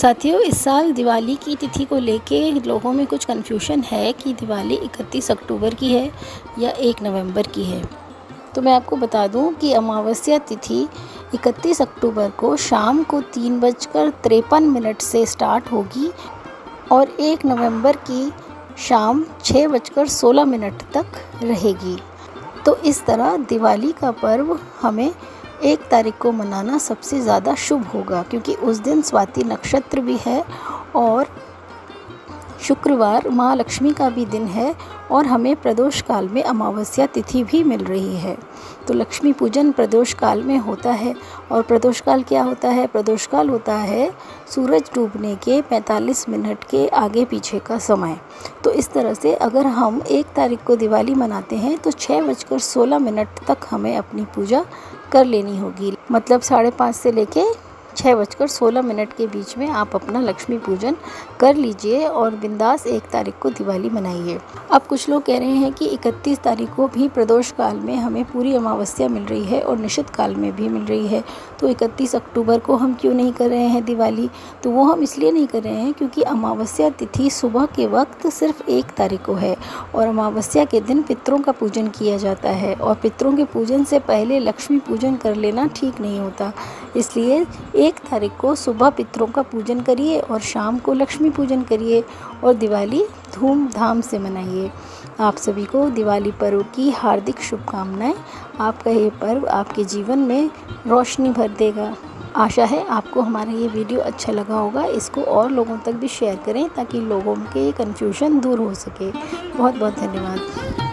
साथियों, इस साल दिवाली की तिथि को लेके लोगों में कुछ कन्फ्यूशन है कि दिवाली 31 अक्टूबर की है या 1 नवंबर की है। तो मैं आपको बता दूँ कि अमावस्या तिथि 31 अक्टूबर को शाम को तीन बजकर तिरपन मिनट से स्टार्ट होगी और 1 नवंबर की शाम छः बजकर सोलह मिनट तक रहेगी। तो इस तरह दिवाली का पर्व हमें एक तारीख को मनाना सबसे ज़्यादा शुभ होगा, क्योंकि उस दिन स्वाति नक्षत्र भी है और शुक्रवार माँ लक्ष्मी का भी दिन है और हमें प्रदोष काल में अमावस्या तिथि भी मिल रही है। तो लक्ष्मी पूजन प्रदोष काल में होता है और प्रदोष काल क्या होता है? प्रदोष काल होता है सूरज डूबने के 45 मिनट के आगे पीछे का समय। तो इस तरह से अगर हम एक तारीख को दिवाली मनाते हैं तो छः बजकर सोलह मिनट तक हमें अपनी पूजा कर लेनी होगी। मतलब साढ़े पाँच से लेके छः बजकर सोलह मिनट के बीच में आप अपना लक्ष्मी पूजन कर लीजिए और बिंदास एक तारीख को दिवाली मनाइए। अब कुछ लोग कह रहे हैं कि इकतीस तारीख को भी प्रदोष काल में हमें पूरी अमावस्या मिल रही है और निश्चित काल में भी मिल रही है। तो इकतीस अक्टूबर को हम क्यों नहीं कर रहे हैं दिवाली? तो वो हम इसलिए नहीं कर रहे हैं क्योंकि अमावस्या तिथि सुबह के वक्त सिर्फ़ एक तारीख को है और अमावस्या के दिन पितरों का पूजन किया जाता है और पितरों के पूजन से पहले लक्ष्मी पूजन कर लेना ठीक नहीं होता। इसलिए एक तारीख को सुबह पितरों का पूजन करिए और शाम को लक्ष्मी पूजन करिए और दिवाली धूमधाम से मनाइए। आप सभी को दिवाली पर्व की हार्दिक शुभकामनाएँ। आपका ये पर्व आपके जीवन में रोशनी भर देगा। आशा है आपको हमारा ये वीडियो अच्छा लगा होगा। इसको और लोगों तक भी शेयर करें ताकि लोगों के कन्फ्यूज़न दूर हो सके। बहुत बहुत धन्यवाद।